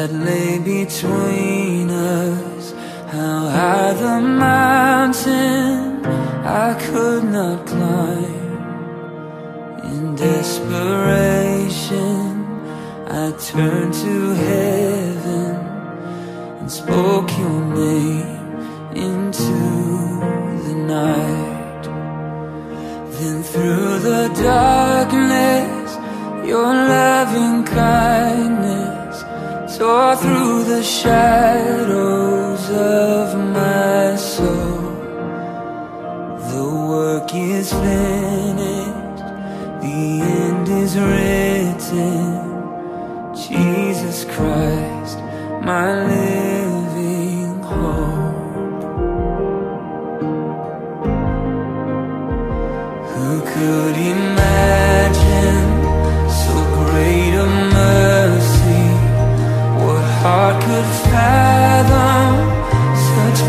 that lay between us. How high the mountain I could not climb. In desperation, I turned to heaven and spoke your name into the night. Then through the darkness, your loving kindness tore through the shadows of my soul. The work is finished, the end is written. Jesus Christ, my living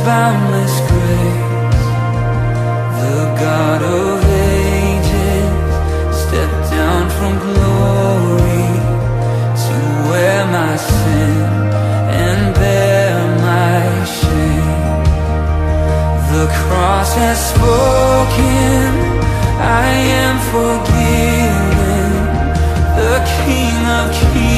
boundless grace? The God of ages stepped down from glory to wear my sin and bear my shame. The cross has spoken, I am forgiven. The King of Kings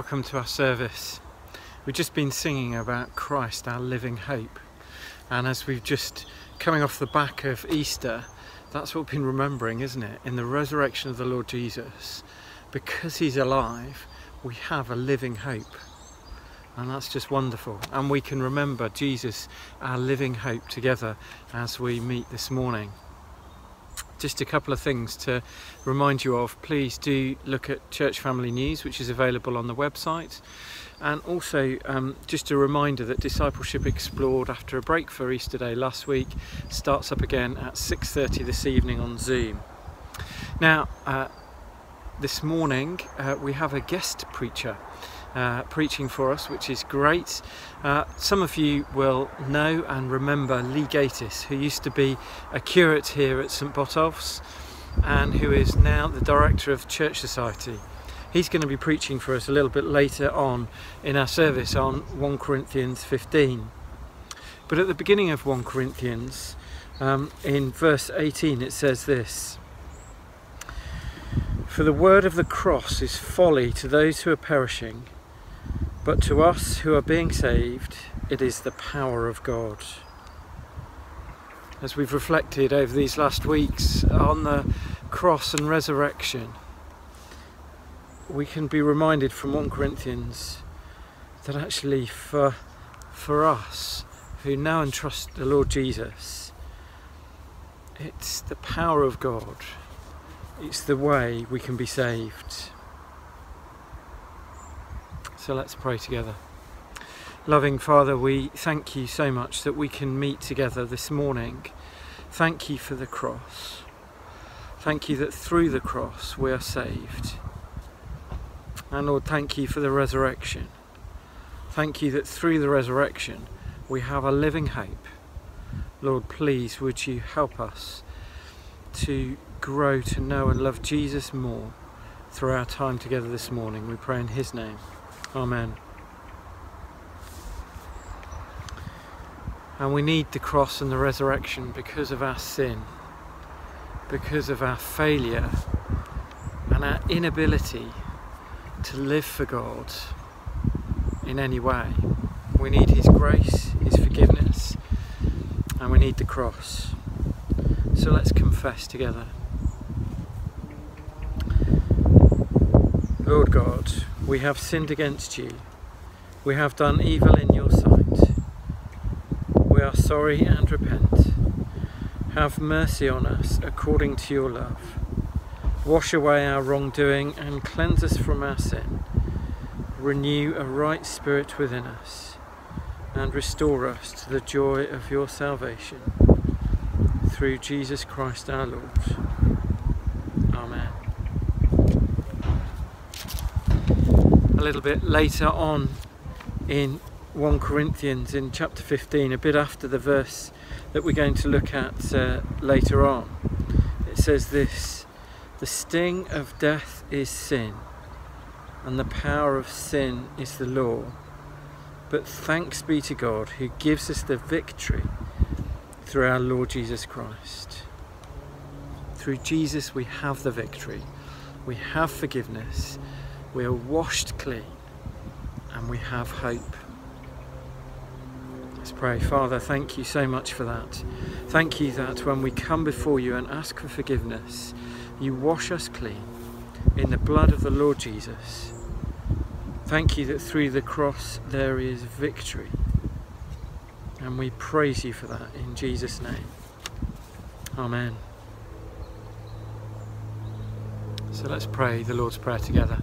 welcome to our service. We've just been singing about Christ, our living hope. And as we've just coming off the back of Easter, that's what we've been remembering, isn't it? In the resurrection of the Lord Jesus, because he's alive, we have a living hope. And that's just wonderful. And we can remember Jesus, our living hope, together as we meet this morning just a couple of things to remind you of. Please do look at Church Family News, which is available on the website. And also, um, just a reminder that Discipleship Explored, after a break for Easter Day last week, starts up again at 6.30 this evening on Zoom. Now, uh, this morning uh, we have a guest preacher uh, preaching for us, which is great. Uh, some of you will know and remember Lee Gatiss, who used to be a curate here at St Botolph's and who is now the director of Church Society. He's going to be preaching for us a little bit later on in our service on 1 Corinthians 15. But at the beginning of 1 Corinthians, um, in verse 18, it says this For the word of the cross is folly to those who are perishing but to us who are being saved, it is the power of God. As we've reflected over these last weeks on the cross and resurrection, we can be reminded from 1 Corinthians that actually for, for us who now entrust the Lord Jesus, it's the power of God. It's the way we can be saved. So let's pray together. Loving Father, we thank you so much that we can meet together this morning. Thank you for the cross. Thank you that through the cross we are saved. And Lord, thank you for the resurrection. Thank you that through the resurrection we have a living hope. Lord, please would you help us to grow to know and love Jesus more through our time together this morning. We pray in his name. Amen. And we need the cross and the resurrection because of our sin, because of our failure and our inability to live for God in any way. We need His grace, His forgiveness, and we need the cross. So let's confess together. Lord God, we have sinned against you. We have done evil in your sight. We are sorry and repent. Have mercy on us according to your love. Wash away our wrongdoing and cleanse us from our sin. Renew a right spirit within us and restore us to the joy of your salvation. Through Jesus Christ our Lord. A little bit later on in 1 Corinthians in chapter 15, a bit after the verse that we're going to look at uh, later on. It says this The sting of death is sin, and the power of sin is the law. But thanks be to God who gives us the victory through our Lord Jesus Christ. Through Jesus, we have the victory, we have forgiveness we are washed clean and we have hope. Let's pray. Father, thank you so much for that. Thank you that when we come before you and ask for forgiveness, you wash us clean in the blood of the Lord Jesus. Thank you that through the cross there is victory. And we praise you for that in Jesus' name. Amen. So let's pray the Lord's Prayer together.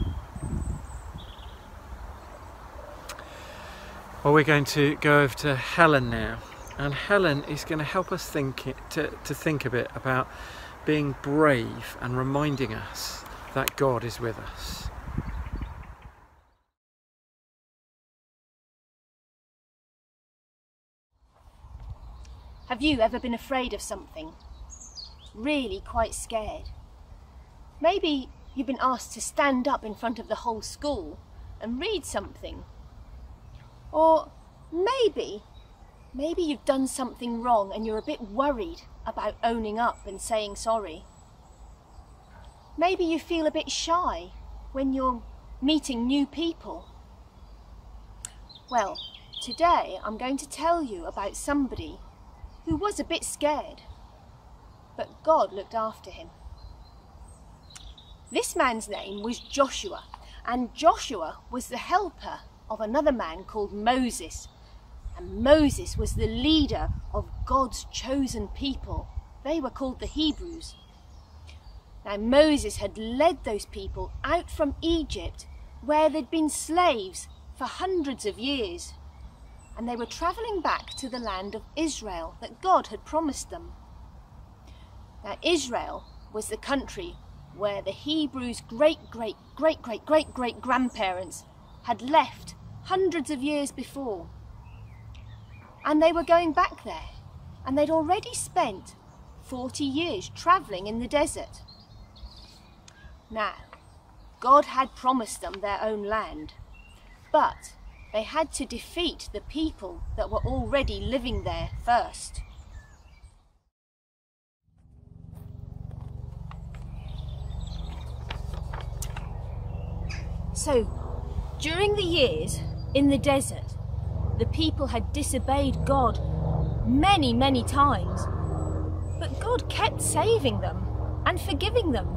Well, we're going to go over to Helen now, and Helen is going to help us think it, to, to think a bit about being brave and reminding us that God is with us. Have you ever been afraid of something? Really quite scared? Maybe you've been asked to stand up in front of the whole school and read something or maybe, maybe you've done something wrong and you're a bit worried about owning up and saying sorry. Maybe you feel a bit shy when you're meeting new people. Well, today I'm going to tell you about somebody who was a bit scared, but God looked after him. This man's name was Joshua, and Joshua was the helper of another man called Moses. And Moses was the leader of God's chosen people. They were called the Hebrews. Now, Moses had led those people out from Egypt, where they'd been slaves for hundreds of years. And they were travelling back to the land of Israel that God had promised them. Now, Israel was the country where the Hebrews' great, great, great, great, great, great grandparents had left hundreds of years before. And they were going back there, and they'd already spent 40 years travelling in the desert. Now, God had promised them their own land, but they had to defeat the people that were already living there first. So, during the years in the desert, the people had disobeyed God many, many times. But God kept saving them and forgiving them.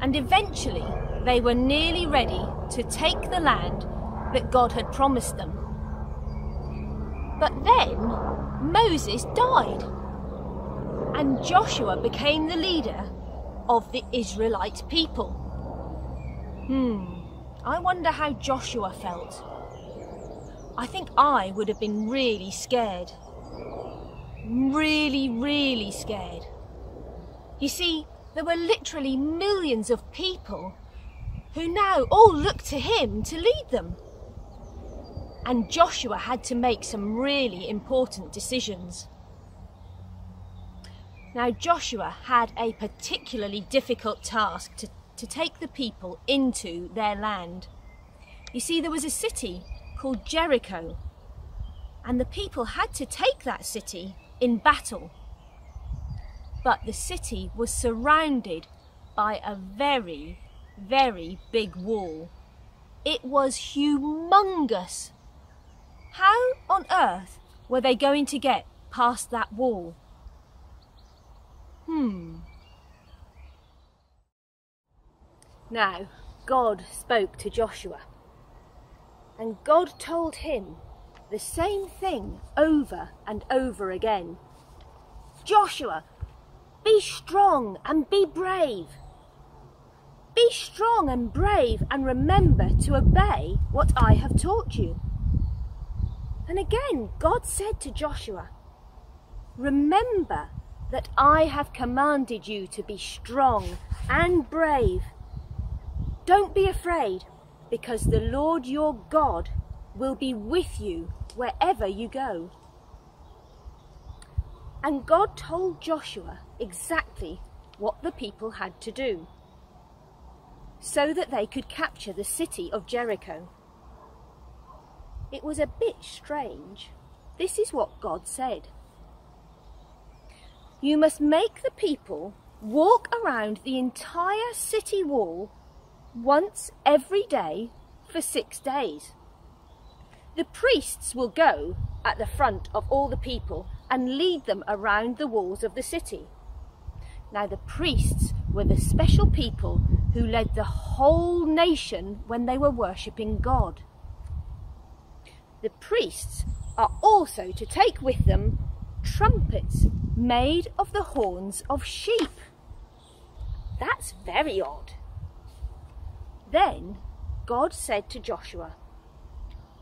And eventually, they were nearly ready to take the land that God had promised them. But then Moses died, and Joshua became the leader of the Israelite people. Hmm. I wonder how Joshua felt. I think I would have been really scared. Really, really scared. You see, there were literally millions of people who now all looked to him to lead them. And Joshua had to make some really important decisions. Now, Joshua had a particularly difficult task to to take the people into their land. You see, there was a city called Jericho, and the people had to take that city in battle. But the city was surrounded by a very, very big wall. It was humongous. How on earth were they going to get past that wall? Hmm. Now, God spoke to Joshua, and God told him the same thing over and over again. Joshua, be strong and be brave. Be strong and brave and remember to obey what I have taught you. And again, God said to Joshua, Remember that I have commanded you to be strong and brave don't be afraid, because the Lord your God will be with you wherever you go. And God told Joshua exactly what the people had to do so that they could capture the city of Jericho. It was a bit strange. This is what God said. You must make the people walk around the entire city wall once every day for six days. The priests will go at the front of all the people and lead them around the walls of the city. Now the priests were the special people who led the whole nation when they were worshipping God. The priests are also to take with them trumpets made of the horns of sheep. That's very odd. Then God said to Joshua,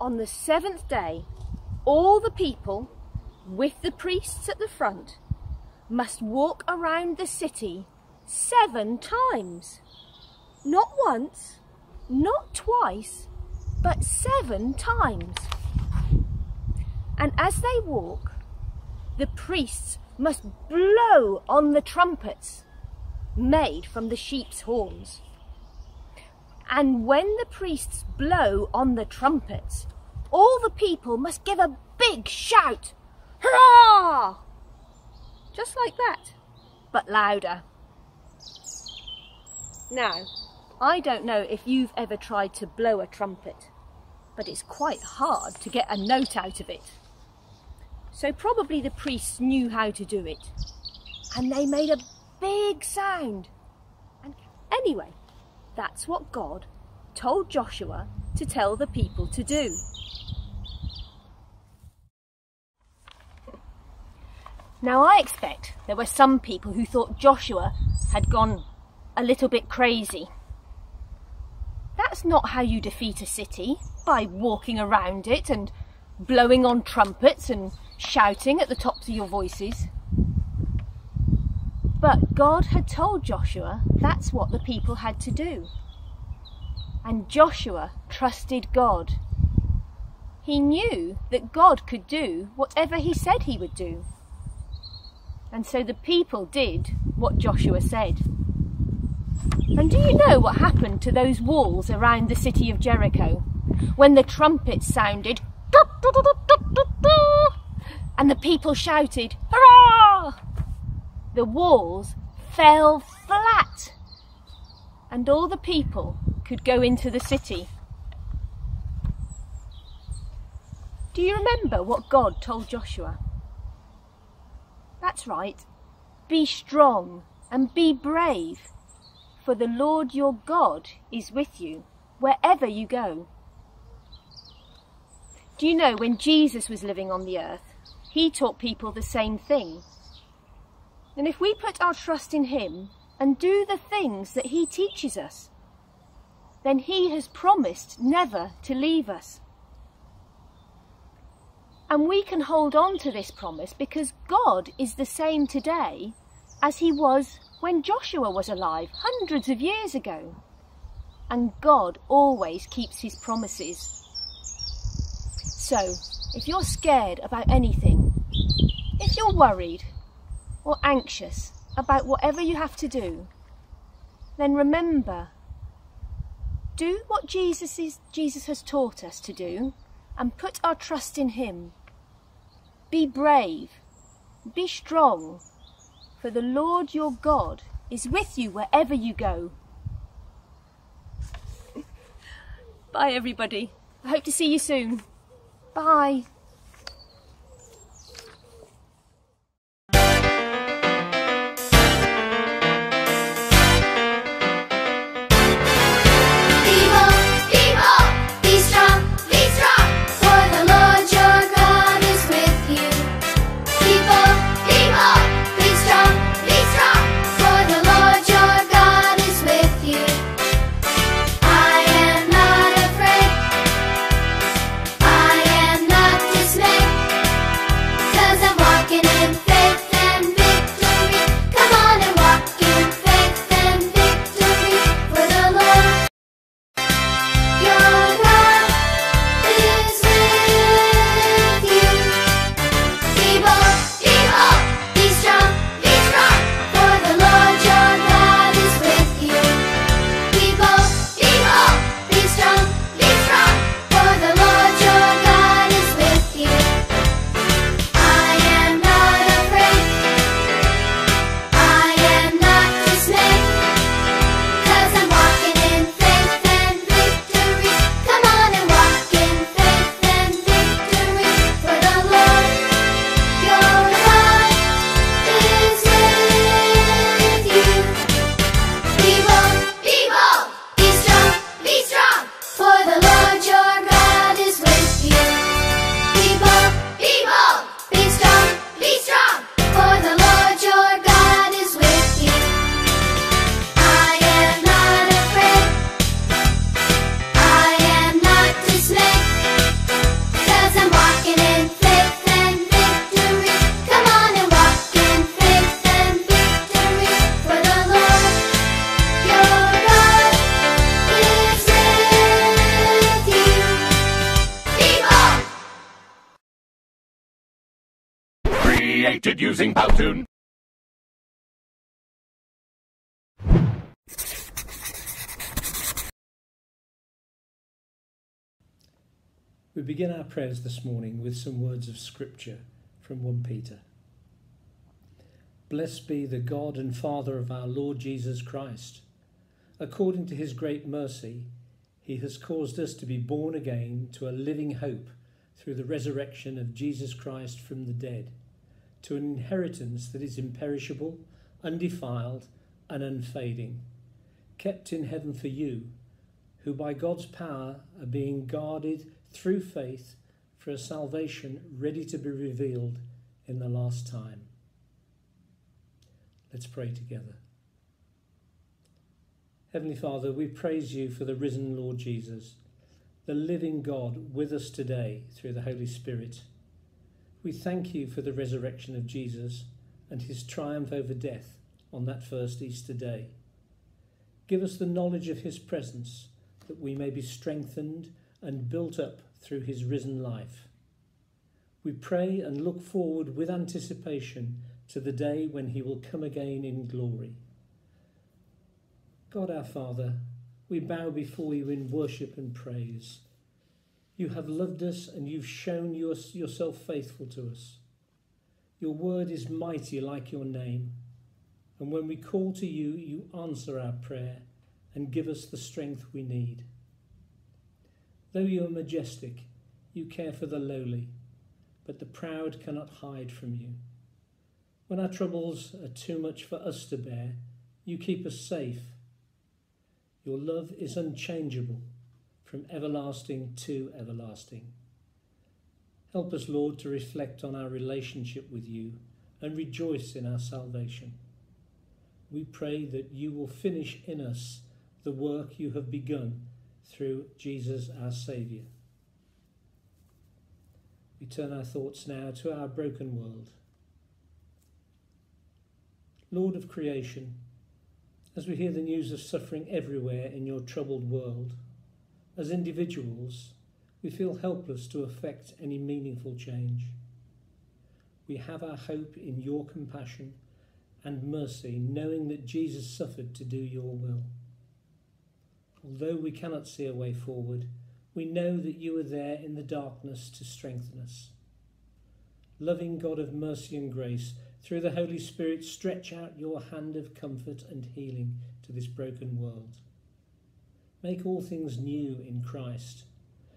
On the seventh day, all the people, with the priests at the front, must walk around the city seven times. Not once, not twice, but seven times. And as they walk, the priests must blow on the trumpets made from the sheep's horns. And when the priests blow on the trumpets, all the people must give a big shout, Hurrah! Just like that, but louder. Now, I don't know if you've ever tried to blow a trumpet, but it's quite hard to get a note out of it. So probably the priests knew how to do it, and they made a big sound. And anyway, that's what God told Joshua to tell the people to do. Now, I expect there were some people who thought Joshua had gone a little bit crazy. That's not how you defeat a city, by walking around it and blowing on trumpets and shouting at the tops of your voices. But God had told Joshua that's what the people had to do. And Joshua trusted God. He knew that God could do whatever he said he would do. And so the people did what Joshua said. And do you know what happened to those walls around the city of Jericho when the trumpets sounded and the people shouted, Hurrah! The walls fell flat and all the people could go into the city. Do you remember what God told Joshua? That's right. Be strong and be brave, for the Lord your God is with you wherever you go. Do you know when Jesus was living on the earth, he taught people the same thing. And if we put our trust in him and do the things that he teaches us, then he has promised never to leave us. And we can hold on to this promise because God is the same today as he was when Joshua was alive hundreds of years ago. And God always keeps his promises. So, if you're scared about anything, if you're worried or anxious about whatever you have to do, then remember do what Jesus, is, Jesus has taught us to do and put our trust in Him. Be brave, be strong, for the Lord your God is with you wherever you go. Bye, everybody. I hope to see you soon. Bye. Begin our prayers this morning with some words of Scripture from 1 Peter. Blessed be the God and Father of our Lord Jesus Christ. According to his great mercy, he has caused us to be born again to a living hope through the resurrection of Jesus Christ from the dead, to an inheritance that is imperishable, undefiled, and unfading, kept in heaven for you, who by God's power are being guarded through faith for a salvation ready to be revealed in the last time. Let's pray together. Heavenly Father, we praise you for the risen Lord Jesus, the living God with us today through the Holy Spirit. We thank you for the resurrection of Jesus and his triumph over death on that first Easter day. Give us the knowledge of his presence that we may be strengthened and built up through his risen life. We pray and look forward with anticipation to the day when he will come again in glory. God our Father, we bow before you in worship and praise. You have loved us and you've shown your, yourself faithful to us. Your word is mighty like your name. And when we call to you, you answer our prayer and give us the strength we need. Though you are majestic, you care for the lowly, but the proud cannot hide from you. When our troubles are too much for us to bear, you keep us safe. Your love is unchangeable from everlasting to everlasting. Help us, Lord, to reflect on our relationship with you and rejoice in our salvation. We pray that you will finish in us the work you have begun through Jesus our Saviour. We turn our thoughts now to our broken world. Lord of creation, as we hear the news of suffering everywhere in your troubled world, as individuals, we feel helpless to effect any meaningful change. We have our hope in your compassion and mercy, knowing that Jesus suffered to do your will. Although we cannot see a way forward, we know that you are there in the darkness to strengthen us. Loving God of mercy and grace, through the Holy Spirit, stretch out your hand of comfort and healing to this broken world. Make all things new in Christ,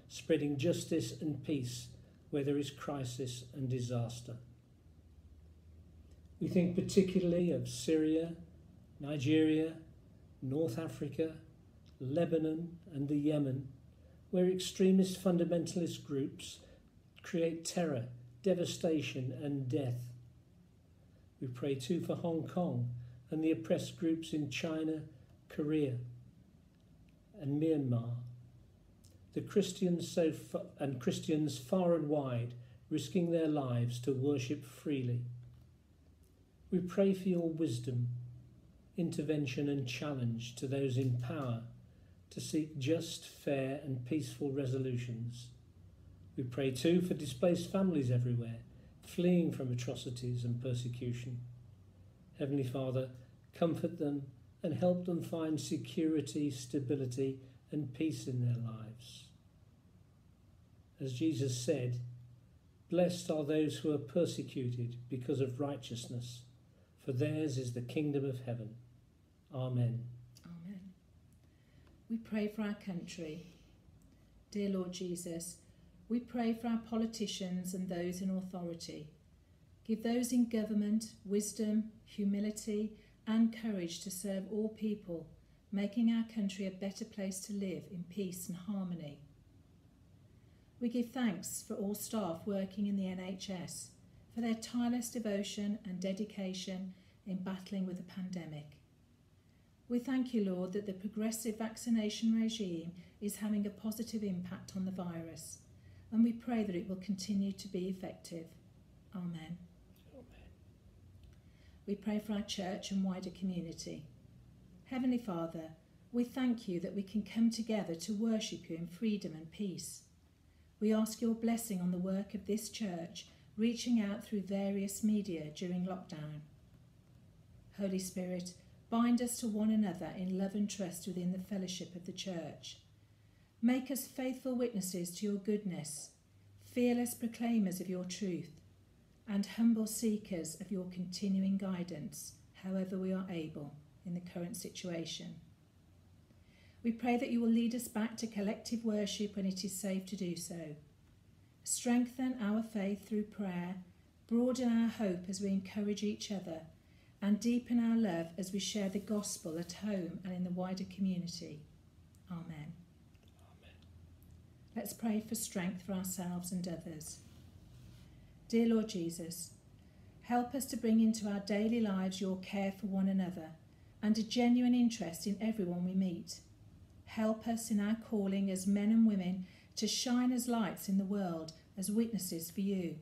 spreading justice and peace where there is crisis and disaster. We think particularly of Syria, Nigeria, North Africa, Lebanon, and the Yemen, where extremist fundamentalist groups create terror, devastation, and death. We pray too for Hong Kong and the oppressed groups in China, Korea, and Myanmar. The Christians so fa- and Christians far and wide risking their lives to worship freely. We pray for your wisdom, intervention, and challenge to those in power to seek just, fair, and peaceful resolutions. We pray too for displaced families everywhere, fleeing from atrocities and persecution. Heavenly Father, comfort them and help them find security, stability, and peace in their lives. As Jesus said, Blessed are those who are persecuted because of righteousness, for theirs is the kingdom of heaven. Amen. We pray for our country. Dear Lord Jesus, we pray for our politicians and those in authority. Give those in government wisdom, humility, and courage to serve all people, making our country a better place to live in peace and harmony. We give thanks for all staff working in the NHS for their tireless devotion and dedication in battling with the pandemic. We thank you, Lord, that the progressive vaccination regime is having a positive impact on the virus, and we pray that it will continue to be effective. Amen. We pray for our church and wider community. Heavenly Father, we thank you that we can come together to worship you in freedom and peace. We ask your blessing on the work of this church reaching out through various media during lockdown. Holy Spirit, bind us to one another in love and trust within the fellowship of the Church. Make us faithful witnesses to your goodness, fearless proclaimers of your truth, and humble seekers of your continuing guidance, however we are able in the current situation. We pray that you will lead us back to collective worship when it is safe to do so. Strengthen our faith through prayer, broaden our hope as we encourage each other, and deepen our love as we share the gospel at home and in the wider community. Amen. Amen. Let's pray for strength for ourselves and others. Dear Lord Jesus, help us to bring into our daily lives your care for one another and a genuine interest in everyone we meet. Help us in our calling as men and women to shine as lights in the world as witnesses for you,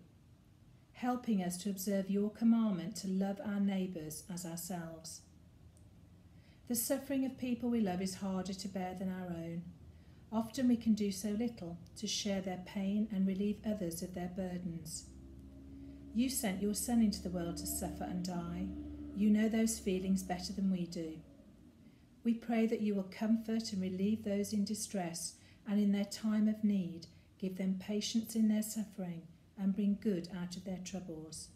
helping us to observe your commandment to love our neighbours as ourselves. The suffering of people we love is harder to bear than our own. Often we can do so little to share their pain and relieve others of their burdens. You sent your Son into the world to suffer and die. You know those feelings better than we do. We pray that you will comfort and relieve those in distress and in their time of need, give them patience in their suffering and bring good out of their troubles.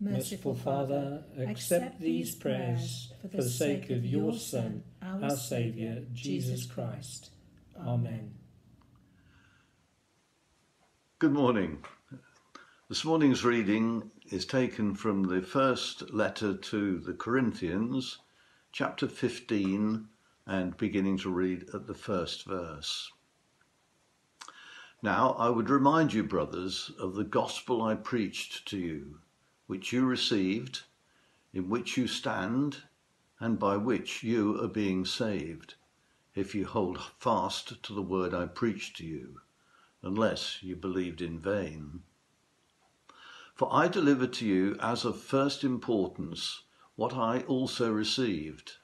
Merciful Father, accept these prayers for the sake of your Son, our Saviour, Jesus Christ. Amen. Good morning. This morning's reading is taken from the first letter to the Corinthians, chapter 15, and beginning to read at the first verse. Now, I would remind you, brothers, of the gospel I preached to you, which you received, in which you stand, and by which you are being saved, if you hold fast to the word I preached to you, unless you believed in vain. For I delivered to you as of first importance what I also received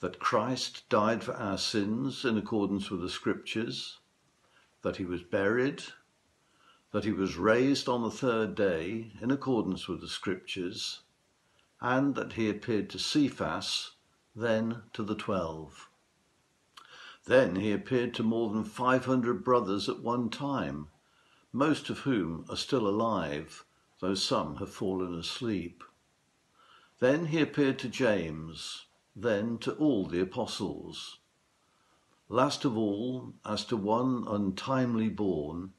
that Christ died for our sins in accordance with the Scriptures, that he was buried, that he was raised on the third day in accordance with the Scriptures, and that he appeared to Cephas, then to the twelve. Then he appeared to more than 500 brothers at one time, most of whom are still alive, though some have fallen asleep. Then he appeared to James, then to all the apostles. Last of all, as to one untimely born,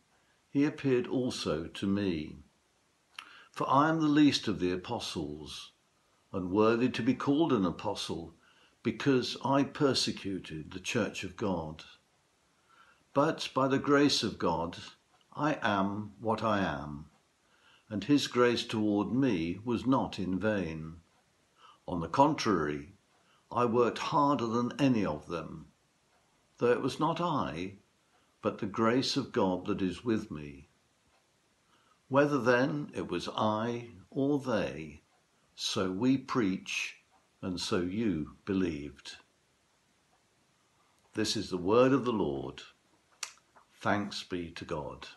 he appeared also to me. For I am the least of the apostles, unworthy to be called an apostle, because I persecuted the church of God. But by the grace of God, I am what I am, and his grace toward me was not in vain. On the contrary, I worked harder than any of them, though it was not I, but the grace of God that is with me. Whether then it was I or they, so we preach, and so you believed. This is the word of the Lord. Thanks be to God.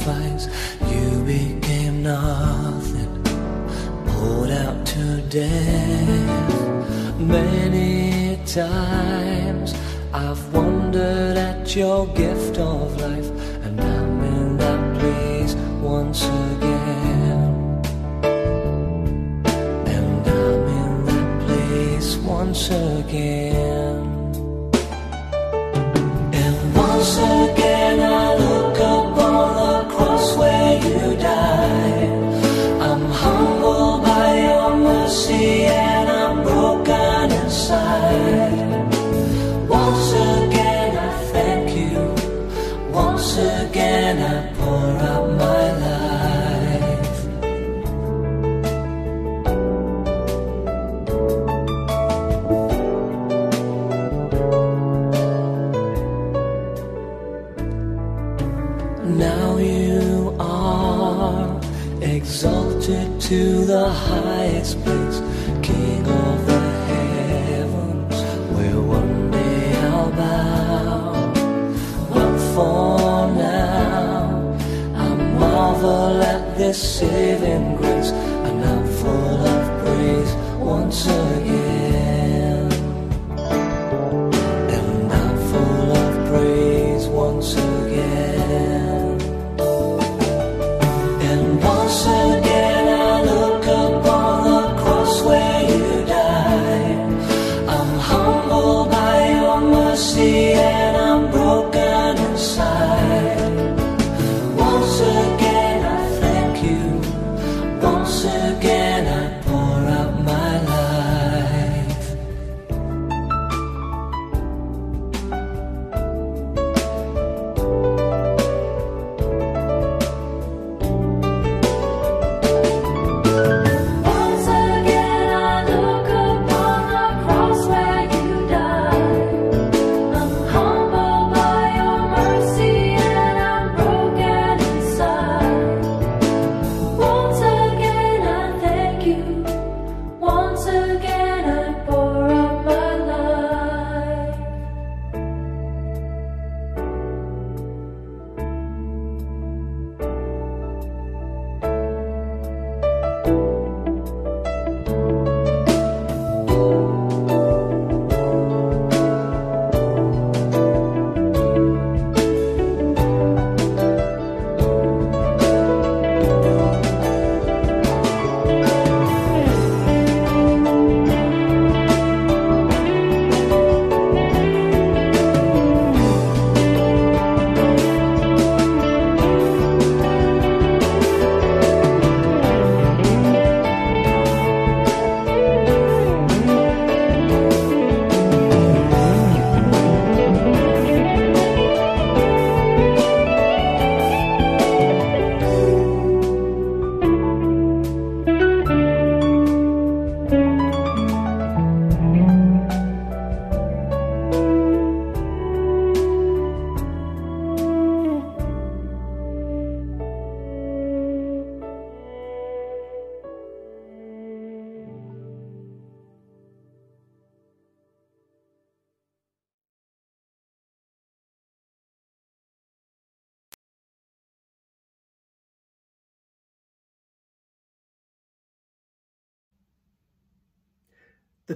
Sacrifice. You became nothing, poured out to death. Many times I've wondered at your gift of life, and I'm in that place once again. And I'm in that place once again.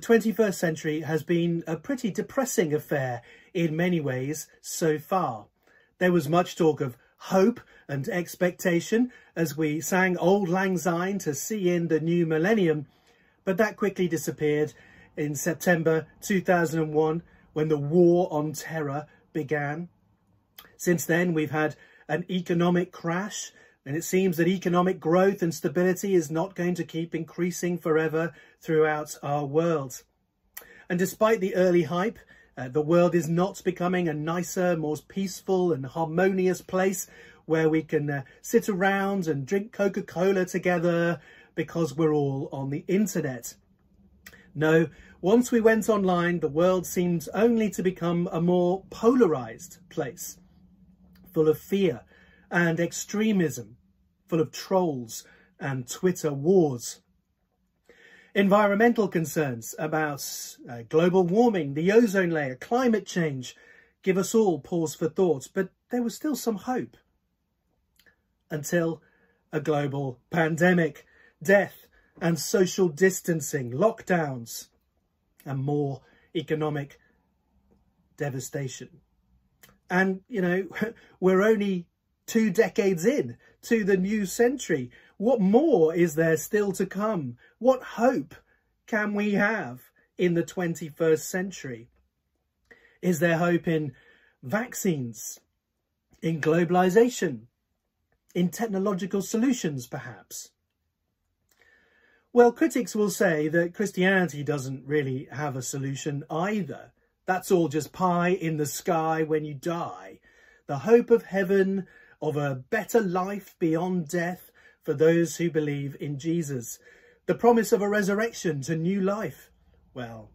21st century has been a pretty depressing affair in many ways so far. There was much talk of hope and expectation as we sang Auld Lang Syne to see in the new millennium, but that quickly disappeared in September 2001 when the war on terror began. Since then, we've had an economic crash, and it seems that economic growth and stability is not going to keep increasing forever throughout our world. And despite the early hype, uh, the world is not becoming a nicer, more peaceful and harmonious place where we can uh, sit around and drink Coca-Cola together because we're all on the internet. No, once we went online, the world seems only to become a more polarised place, full of fear and extremism, full of trolls and Twitter wars. Environmental concerns about uh, global warming, the ozone layer, climate change give us all pause for thought, but there was still some hope. Until a global pandemic, death and social distancing, lockdowns and more economic devastation. And, you know, we're only two decades in to the new century. What more is there still to come? What hope can we have in the 21st century? Is there hope in vaccines, in globalization, in technological solutions, perhaps? Well, critics will say that Christianity doesn't really have a solution either. That's all just pie in the sky when you die. The hope of heaven, of a better life beyond death for those who believe in Jesus. The promise of a resurrection to new life. Well,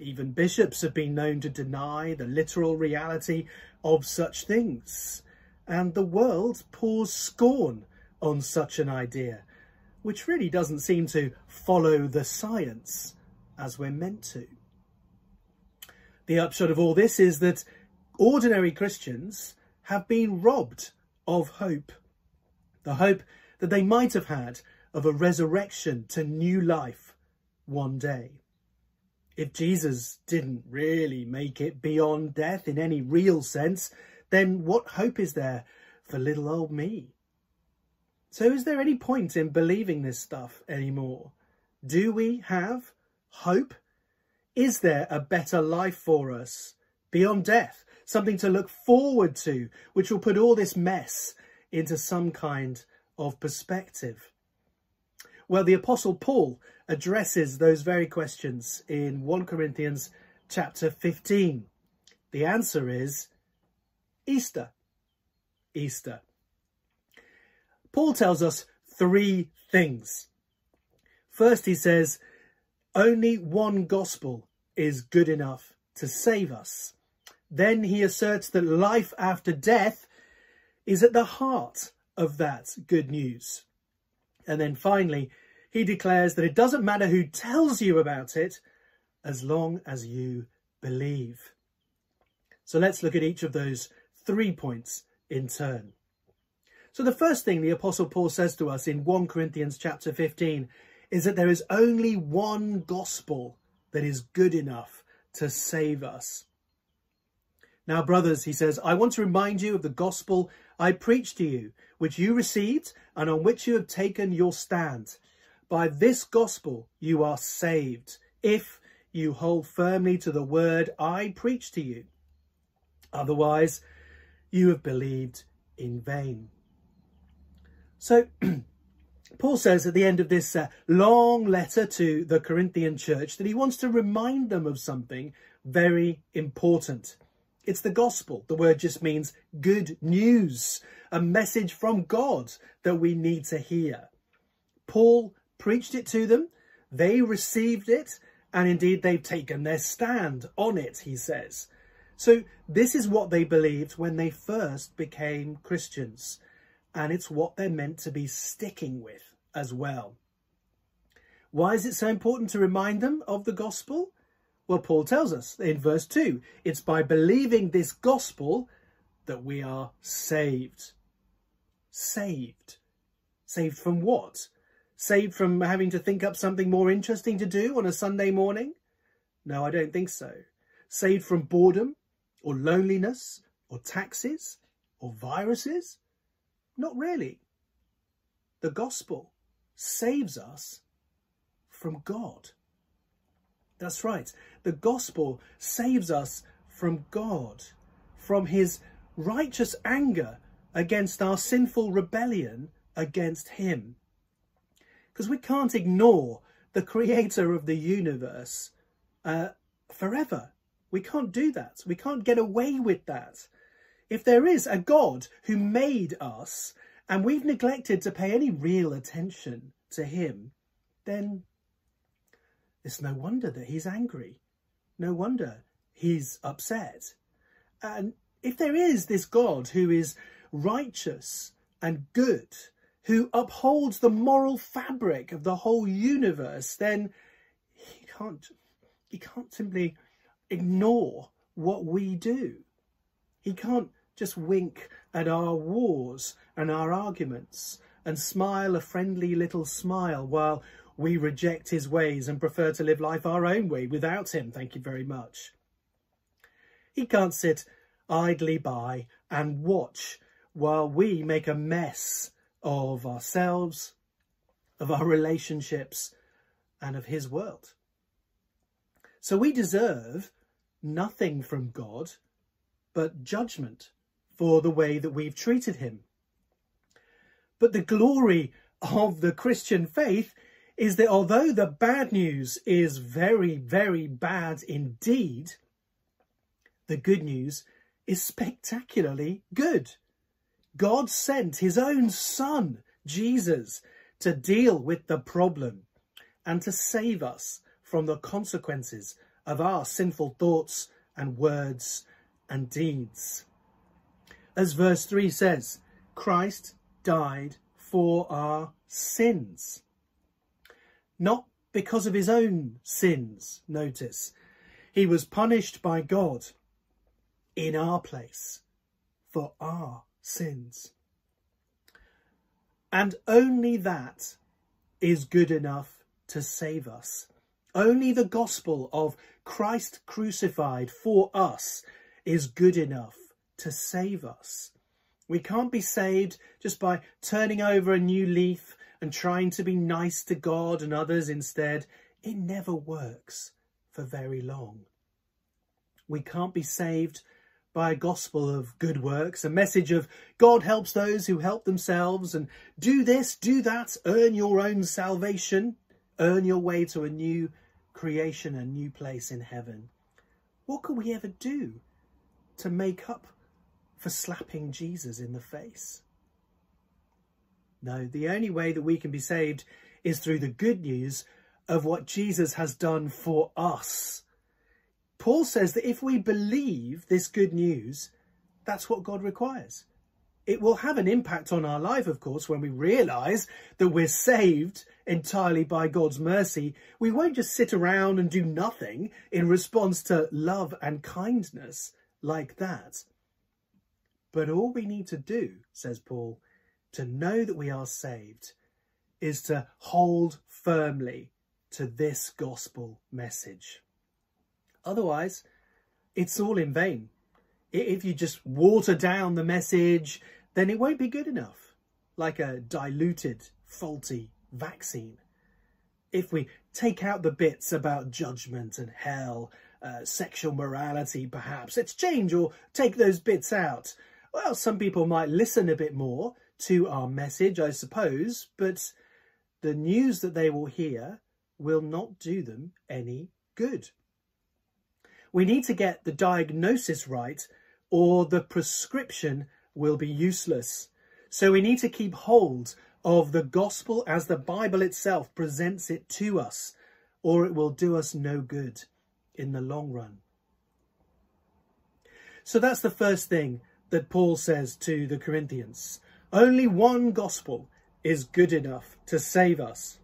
even bishops have been known to deny the literal reality of such things. And the world pours scorn on such an idea. which really doesn't seem to follow the science as we're meant to. The upshot of all this is that ordinary Christians have been robbed of hope. The hope that they might have had of a resurrection to new life one day. If Jesus didn't really make it beyond death in any real sense, then what hope is there for little old me? So is there any point in believing this stuff anymore? Do we have hope? Is there a better life for us beyond death? Something to look forward to, which will put all this mess into some kind of perspective? Well, the Apostle Paul addresses those very questions in 1 Corinthians chapter 15. The answer is Easter. Easter. Paul tells us three things. First, he says, only one gospel is good enough to save us. Then he asserts that life after death is at the heart of that good news. And then finally, he declares that it doesn't matter who tells you about it, as long as you believe. So let's look at each of those three points in turn. So the first thing the Apostle Paul says to us in 1 Corinthians chapter 15 is that there is only one gospel that is good enough to save us. Now, brothers, he says, I want to remind you of the gospel I preached to you, which you received and on which you have taken your stand. By this gospel you are saved, if you hold firmly to the word I preached to you. Otherwise, you have believed in vain. So, Paul says at the end of this uh, long letter to the Corinthian church that he wants to remind them of something very important. It's the gospel. The word just means good news, a message from God that we need to hear. Paul preached it to them. They received it. And indeed, they've taken their stand on it, he says. So this is what they believed when they first became Christians. And it's what they're meant to be sticking with as well. Why is it so important to remind them of the gospel? Well, Paul tells us in verse 2, it's by believing this gospel that we are saved. Saved. Saved from what? Saved from having to think up something more interesting to do on a Sunday morning? No, I don't think so. Saved from boredom or loneliness or taxes or viruses? Not really. The gospel saves us from God. That's right. The gospel saves us from God, from his righteous anger against our sinful rebellion against him. Because we can't ignore the creator of the universe uh, forever. We can't do that. We can't get away with that. If there is a God who made us and we've neglected to pay any real attention to him, then it's no wonder that he's angry. No wonder he's upset. And if there is this God who is righteous and good, who upholds the moral fabric of the whole universe, then he can't, he can't simply ignore what we do. He can't just wink at our wars and our arguments and smile a friendly little smile while we reject his ways and prefer to live life our own way without him, thank you very much. He can't sit idly by and watch while we make a mess of ourselves, of our relationships, and of his world. So we deserve nothing from God but judgment for the way that we've treated him. But the glory of the Christian faith is that although the bad news is very, very bad indeed, the good news is spectacularly good. God sent his own son, Jesus, to deal with the problem and to save us from the consequences of our sinful thoughts and words and deeds. As verse 3 says, Christ died for our sins. Not because of his own sins, notice. He was punished by God in our place for our sins. And only that is good enough to save us. Only the gospel of Christ crucified for us is good enough to save us. We can't be saved just by turning over a new leaf and trying to be nice to God and others instead. It never works for very long. We can't be saved by a gospel of good works, a message of God helps those who help themselves and do this, do that, earn your own salvation, earn your way to a new creation, a new place in heaven. What could we ever do to make up for slapping Jesus in the face? No, the only way that we can be saved is through the good news of what Jesus has done for us. Paul says that if we believe this good news, that's what God requires. It will have an impact on our life, of course, when we realise that we're saved entirely by God's mercy. We won't just sit around and do nothing in response to love and kindness like that. But all we need to do, says Paul, to know that we are saved is to hold firmly to this gospel message. Otherwise, it's all in vain. If you just water down the message, then it won't be good enough, like a diluted, faulty vaccine. If we take out the bits about judgment and hell, uh, sexual morality perhaps, let's change or take those bits out. Well, some people might listen a bit more to our message, I suppose, but the news that they will hear will not do them any good. We need to get the diagnosis right or the prescription will be useless. So we need to keep hold of the gospel as the Bible itself presents it to us, or it will do us no good in the long run. So that's the first thing that Paul says to the Corinthians. Only one gospel is good enough to save us.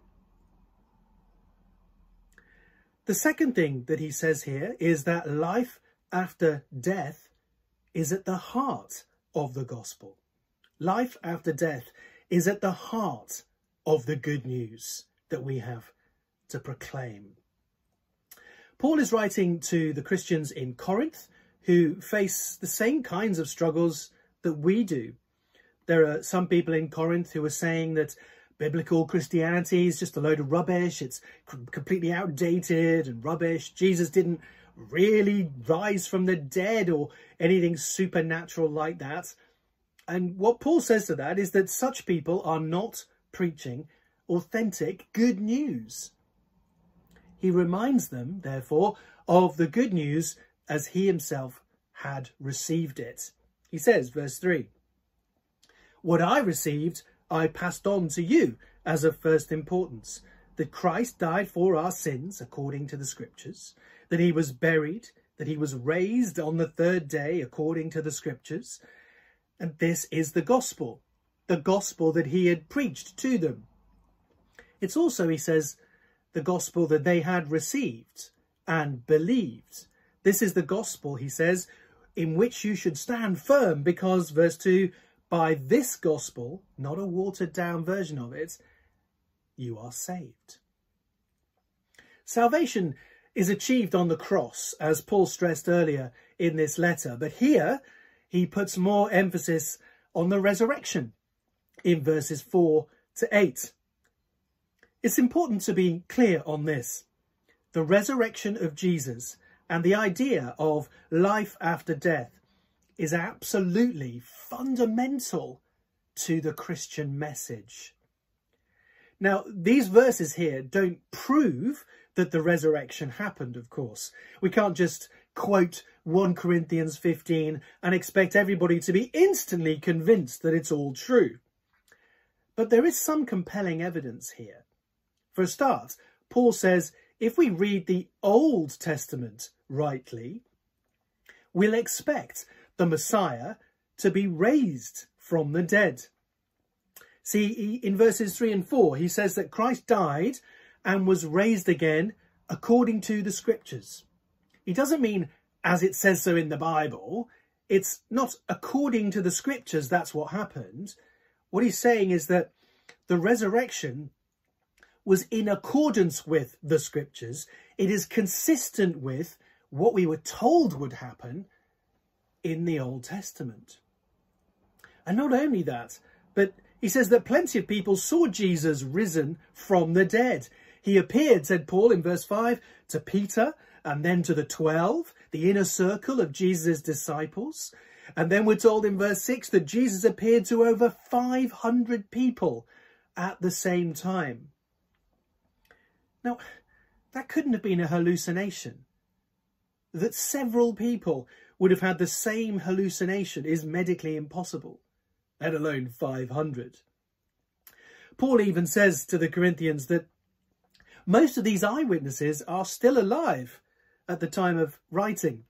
The second thing that he says here is that life after death is at the heart of the gospel. Life after death is at the heart of the good news that we have to proclaim. Paul is writing to the Christians in Corinth who face the same kinds of struggles that we do. There are some people in Corinth who are saying that biblical Christianity is just a load of rubbish. It's completely outdated and rubbish. Jesus didn't really rise from the dead or anything supernatural like that. And what Paul says to that is that such people are not preaching authentic good news. He reminds them, therefore, of the good news as he himself had received it. He says, verse 3, What I received I passed on to you as of first importance, that Christ died for our sins according to the scriptures, that he was buried, that he was raised on the third day according to the scriptures. And this is the gospel, the gospel that he had preached to them. It's also, he says, the gospel that they had received and believed. This is the gospel, he says, in which you should stand firm because, verse 2, by this gospel, not a watered down version of it, you are saved. Salvation is achieved on the cross, as Paul stressed earlier in this letter. But here he puts more emphasis on the resurrection in verses 4 to 8. It's important to be clear on this. The resurrection of Jesus and the idea of life after death is absolutely fundamental to the Christian message. Now, these verses here don't prove that the resurrection happened, of course. We can't just quote 1 Corinthians 15 and expect everybody to be instantly convinced that it's all true. But there is some compelling evidence here. For a start, Paul says if we read the Old Testament rightly, we'll expect the Messiah to be raised from the dead. See, in verses 3 and 4, he says that Christ died and was raised again according to the scriptures. He doesn't mean as it says so in the Bible. It's not according to the scriptures that's what happened. What he's saying is that the resurrection was in accordance with the scriptures. It is consistent with what we were told would happen in the Old Testament. And not only that, but he says that plenty of people saw Jesus risen from the dead. He appeared, said Paul in verse 5, to Peter and then to the 12, the inner circle of Jesus' disciples. And then we're told in verse 6 that Jesus appeared to over 500 people at the same time. Now, that couldn't have been a hallucination. That several people would have had the same hallucination is medically impossible, let alone 500. Paul even says to the Corinthians that most of these eyewitnesses are still alive at the time of writing.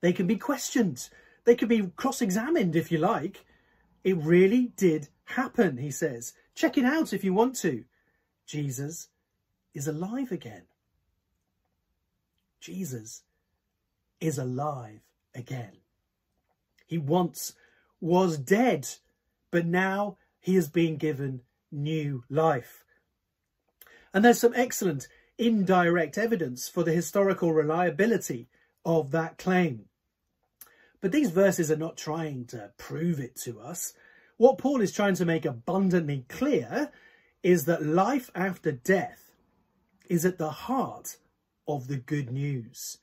They can be questioned. They can be cross-examined if you like. It really did happen, he says. Check it out if you want to. Jesus is alive again. Jesus is alive again. He once was dead, but now he has been given new life. And there's some excellent indirect evidence for the historical reliability of that claim. But these verses are not trying to prove it to us. What Paul is trying to make abundantly clear is that life after death is at the heart of the good news.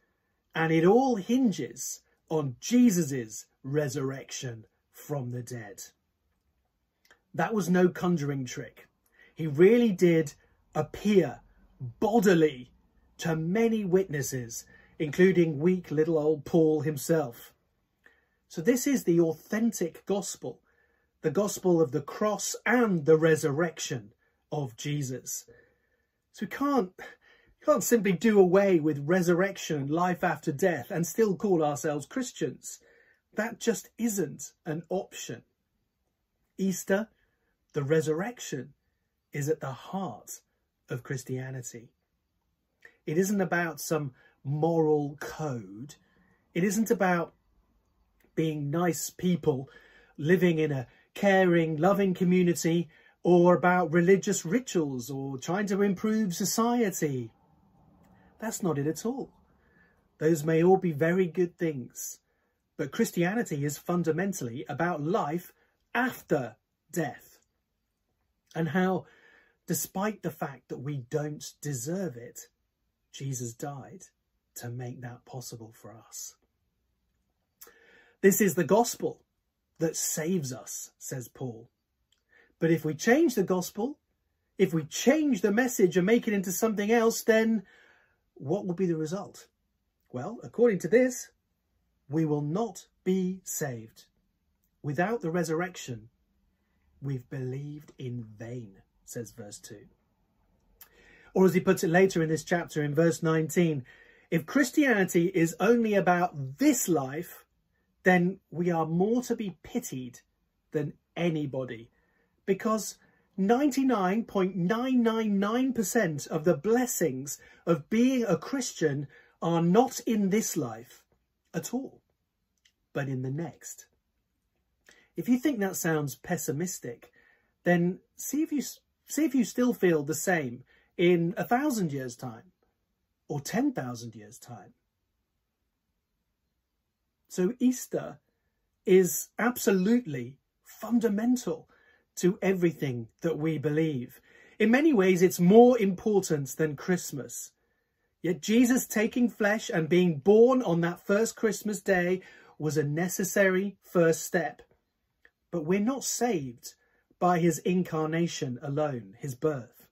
And it all hinges on Jesus' resurrection from the dead. That was no conjuring trick. He really did appear bodily to many witnesses, including weak little old Paul himself. So this is the authentic gospel, the gospel of the cross and the resurrection of Jesus. So we can't, can't simply do away with resurrection life after death and still call ourselves Christians. That just isn't an option. Easter, the resurrection, is at the heart of Christianity. It isn't about some moral code. It isn't about being nice people living in a caring, loving community or about religious rituals or trying to improve society. That's not it at all. Those may all be very good things, but Christianity is fundamentally about life after death and how despite the fact that we don't deserve it, Jesus died to make that possible for us. This is the gospel that saves us, says Paul. But if we change the gospel, if we change the message and make it into something else, then what will be the result? Well, according to this, we will not be saved. Without the resurrection, we've believed in vain says verse 2. Or as he puts it later in this chapter in verse 19, if Christianity is only about this life, then we are more to be pitied than anybody because 99.999% of the blessings of being a Christian are not in this life at all, but in the next. If you think that sounds pessimistic, then see if you See if you still feel the same in a thousand years' time or 10,000 years' time. So Easter is absolutely fundamental to everything that we believe. In many ways, it's more important than Christmas. Yet Jesus taking flesh and being born on that first Christmas day was a necessary first step. But we're not saved by his incarnation alone, his birth.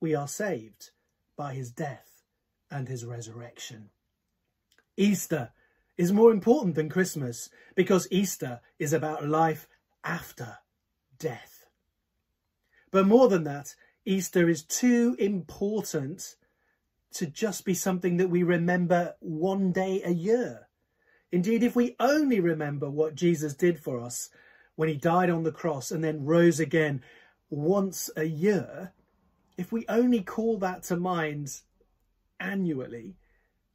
We are saved by his death and his resurrection. Easter is more important than Christmas because Easter is about life after death. But more than that, Easter is too important to just be something that we remember one day a year. Indeed, if we only remember what Jesus did for us when he died on the cross and then rose again once a year, if we only call that to mind annually,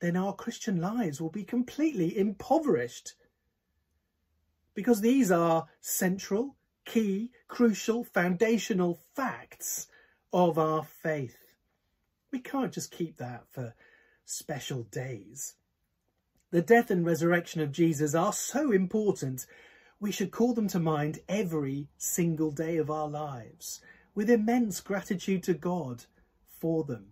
then our Christian lives will be completely impoverished. Because these are central, key, crucial, foundational facts of our faith. We can't just keep that for special days. The death and resurrection of Jesus are so important, we should call them to mind every single day of our lives with immense gratitude to God for them.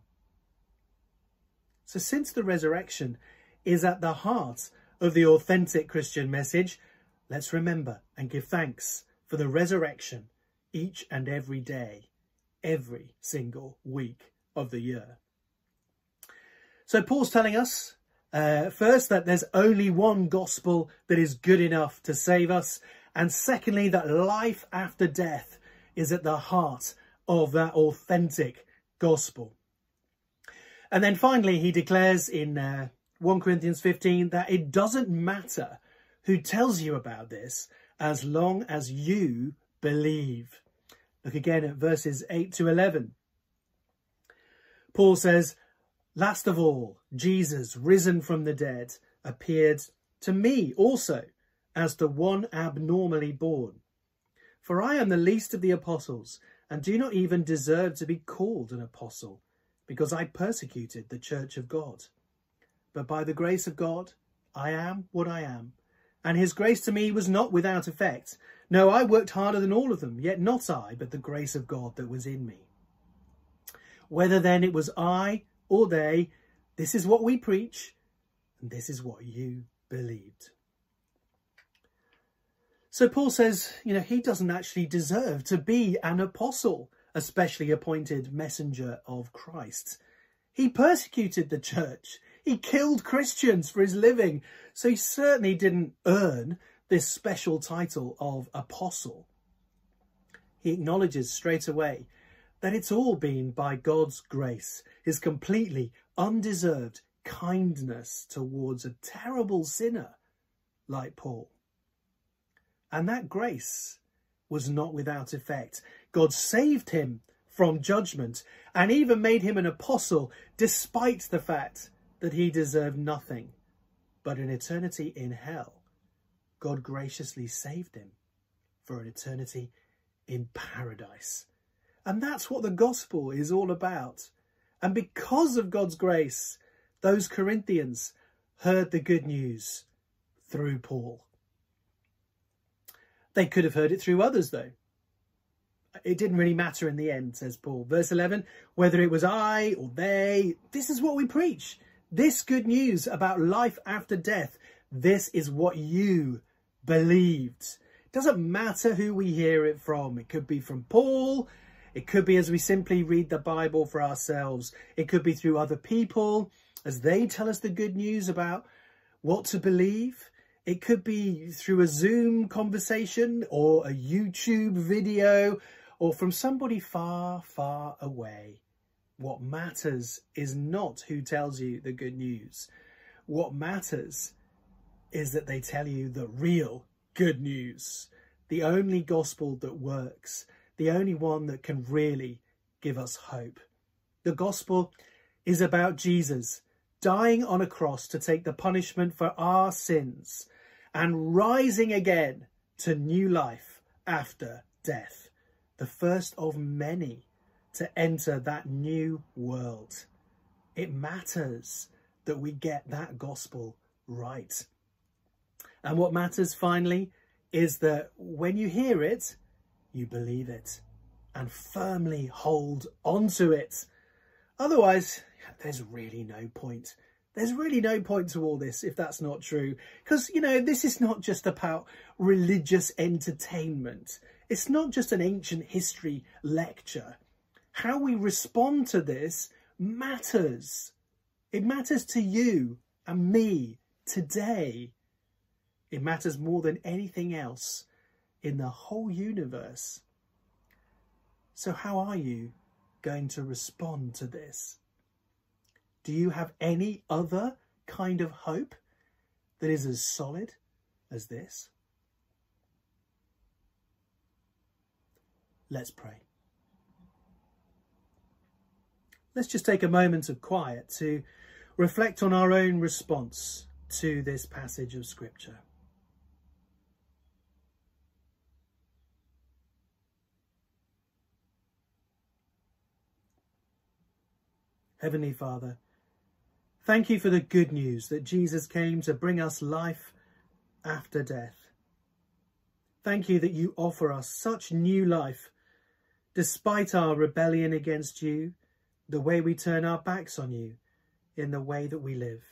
So since the resurrection is at the heart of the authentic Christian message, let's remember and give thanks for the resurrection each and every day, every single week of the year. So Paul's telling us uh, first that there's only one gospel that is good enough to save us. And secondly, that life after death is at the heart of that authentic gospel. And then finally, he declares in uh, 1 Corinthians 15 that it doesn't matter who tells you about this as long as you believe. Look again at verses 8 to 11. Paul says, Last of all, Jesus, risen from the dead, appeared to me also as the one abnormally born. For I am the least of the apostles, and do not even deserve to be called an apostle, because I persecuted the church of God. But by the grace of God, I am what I am, and his grace to me was not without effect. No, I worked harder than all of them, yet not I, but the grace of God that was in me. Whether then it was I or they, this is what we preach, and this is what you believed. So Paul says, you know, he doesn't actually deserve to be an apostle, a specially appointed messenger of Christ. He persecuted the church. He killed Christians for his living. So he certainly didn't earn this special title of apostle. He acknowledges straight away that it's all been by God's grace, his completely undeserved kindness towards a terrible sinner like Paul. And that grace was not without effect. God saved him from judgment and even made him an apostle despite the fact that he deserved nothing but an eternity in hell. God graciously saved him for an eternity in paradise. And that's what the gospel is all about. And because of God's grace, those Corinthians heard the good news through Paul. They could have heard it through others, though. It didn't really matter in the end, says Paul. Verse 11, whether it was I or they, this is what we preach. This good news about life after death, this is what you believed. Doesn't matter who we hear it from. It could be from Paul. It could be as we simply read the Bible for ourselves. It could be through other people as they tell us the good news about what to believe. It could be through a Zoom conversation or a YouTube video or from somebody far, far away. What matters is not who tells you the good news. What matters is that they tell you the real good news, the only gospel that works, the only one that can really give us hope. The gospel is about Jesus dying on a cross to take the punishment for our sins and rising again to new life after death, the first of many to enter that new world. It matters that we get that gospel right. And what matters finally is that when you hear it, you believe it and firmly hold onto it. Otherwise, there's really no point. There's really no point to all this if that's not true. Because, you know, this is not just about religious entertainment. It's not just an ancient history lecture. How we respond to this matters. It matters to you and me today. It matters more than anything else in the whole universe. So how are you going to respond to this? Do you have any other kind of hope that is as solid as this? Let's pray. let's just take a moment of quiet to reflect on our own response to this passage of Scripture. Heavenly Father, thank you for the good news that Jesus came to bring us life after death. Thank you that you offer us such new life despite our rebellion against you the way we turn our backs on you, in the way that we live.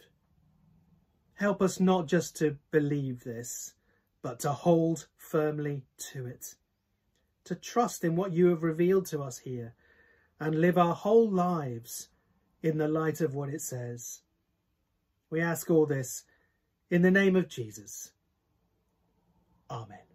Help us not just to believe this, but to hold firmly to it, to trust in what you have revealed to us here, and live our whole lives in the light of what it says. We ask all this in the name of Jesus. Amen.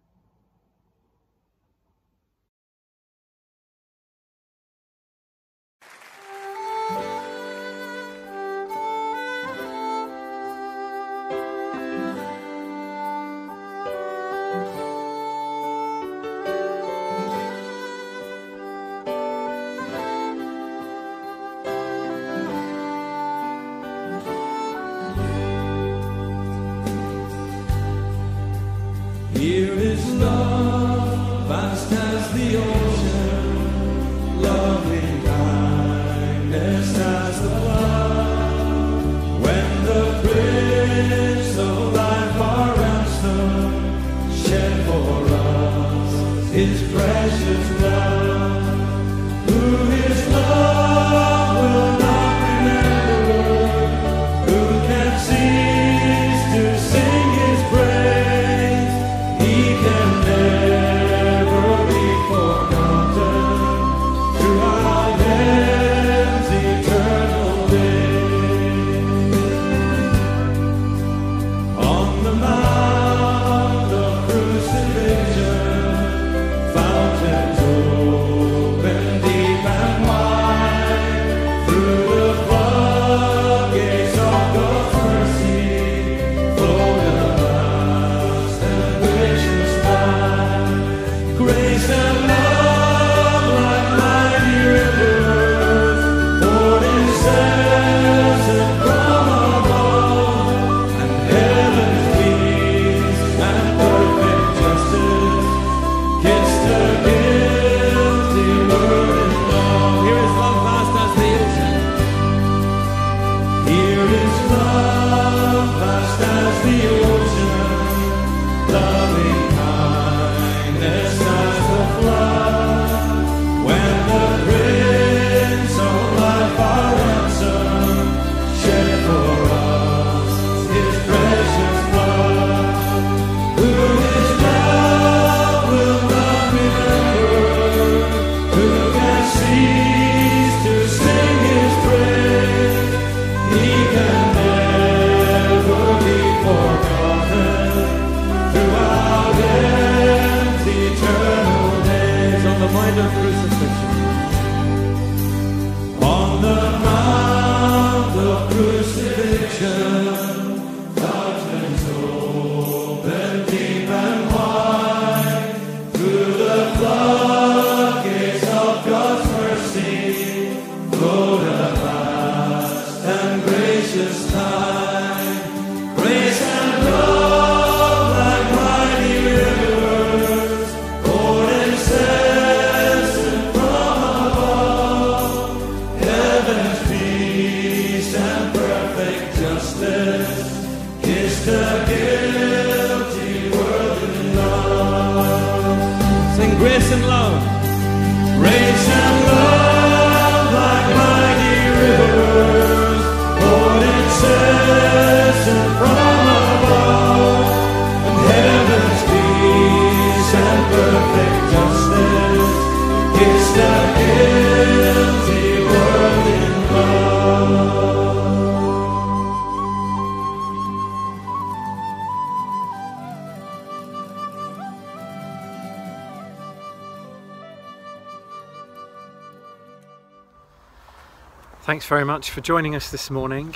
thanks very much for joining us this morning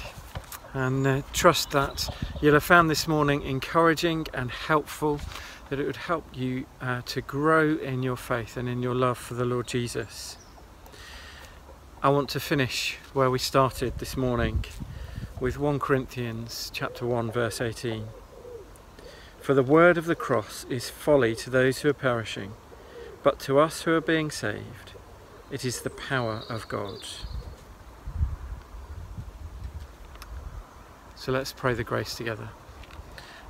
and uh, trust that you'll have found this morning encouraging and helpful, that it would help you uh, to grow in your faith and in your love for the Lord Jesus. I want to finish where we started this morning with 1 Corinthians chapter 1 verse 18. For the word of the cross is folly to those who are perishing, but to us who are being saved, it is the power of God. So let's pray the grace together.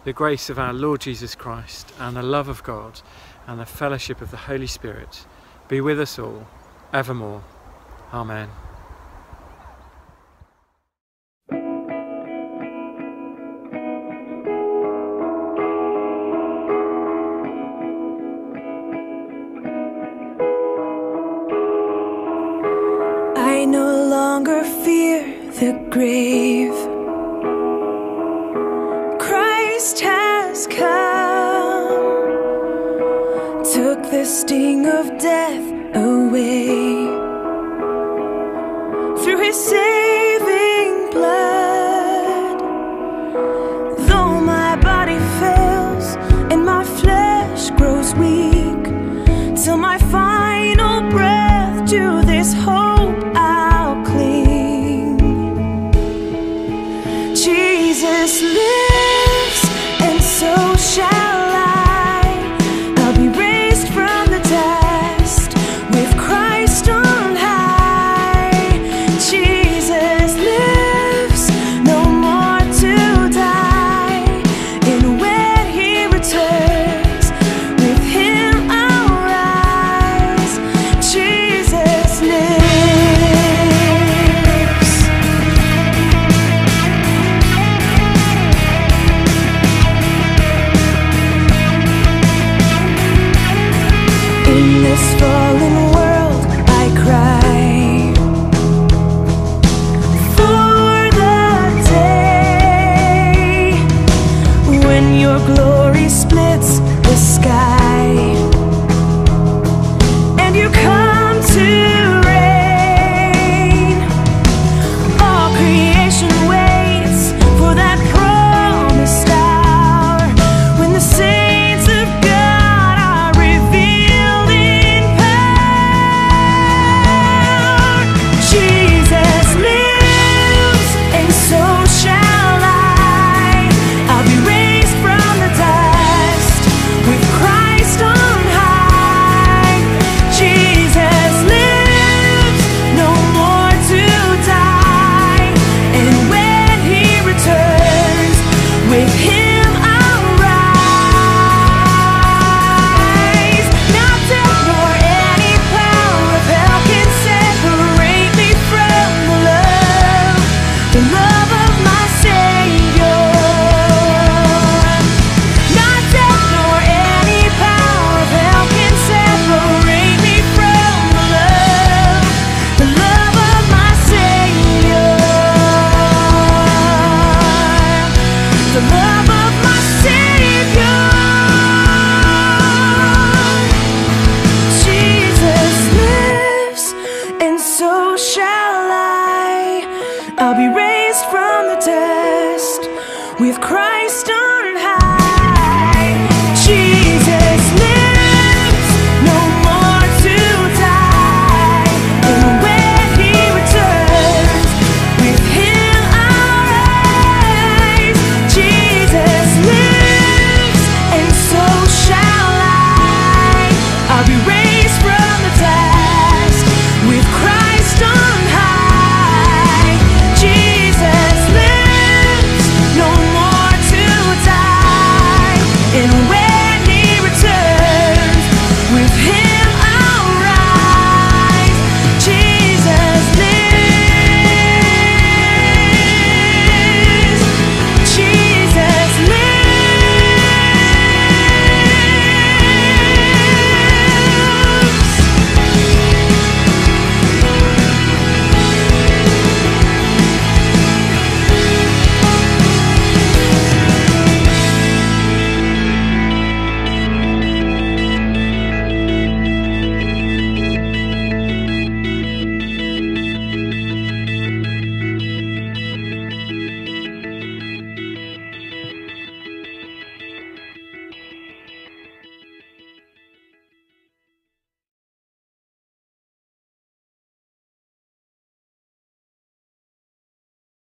The grace of our Lord Jesus Christ and the love of God and the fellowship of the Holy Spirit be with us all evermore. Amen. I no longer fear the grave. The sting of death away through his saving blood. Though my body fails and my flesh grows weak, till my final breath to this hope.